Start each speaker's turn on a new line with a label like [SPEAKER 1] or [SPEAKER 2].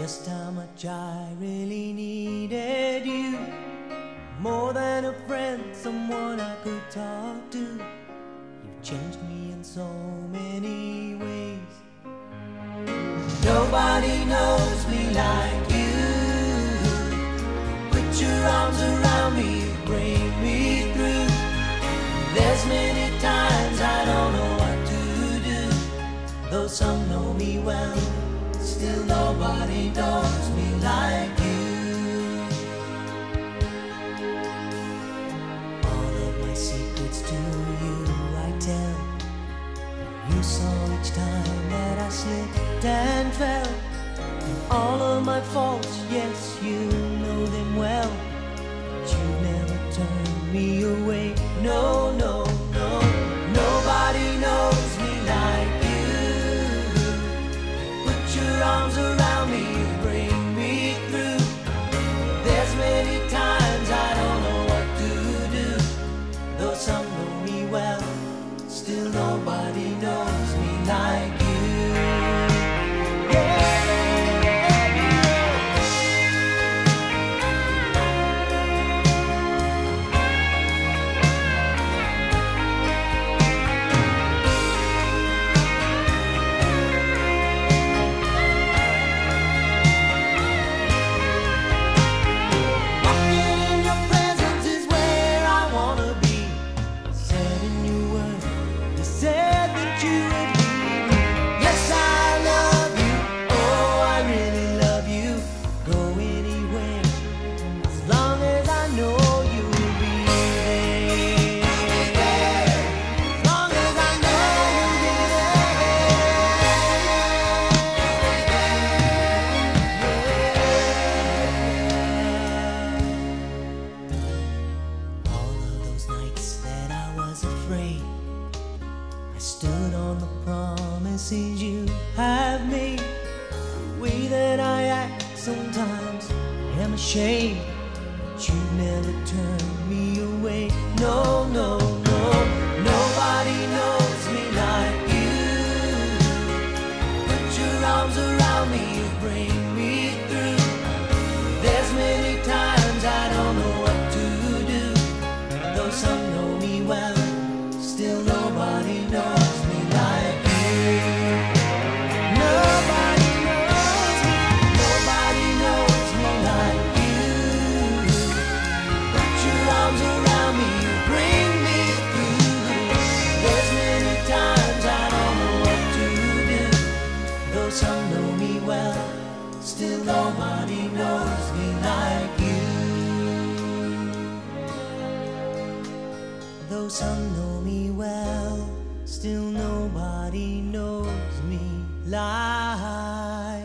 [SPEAKER 1] just how much I really needed you. More than a friend, someone I could talk to. You've changed me in so many ways. Nobody knows me like you. Put your arms around me, you bring me through. There's many times I don't know what to do. Though some know me well, still nobody knows me like you. All of my secrets to you I tell. You saw each time that I slipped and fell. And all of my faults, yes, you know them well. But you never turned me away. Nobody knows me like have made. The way that I act sometimes, I am ashamed, but you've never turned me away. No, Though some know me well, still nobody knows me like